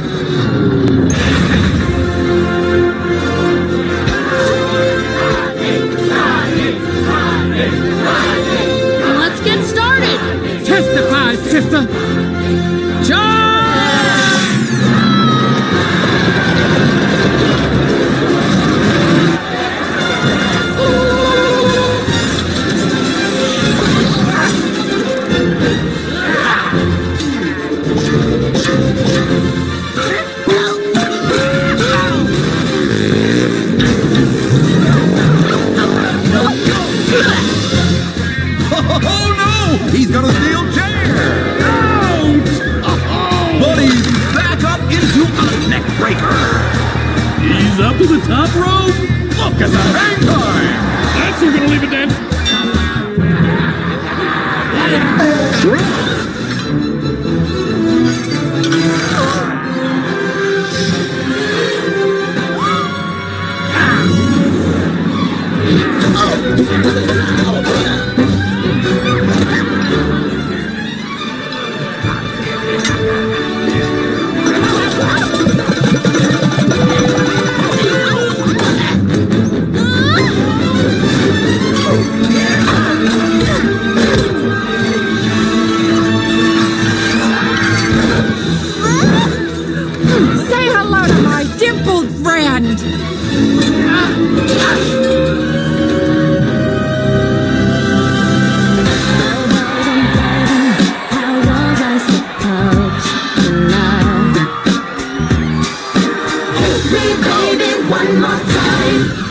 えっ? Oh no! He's gonna steal chair! out. But he's back up into a neck breaker! He's up to the top rope. Look at the hang time! That's not gonna leave a dent. me, baby, one more time.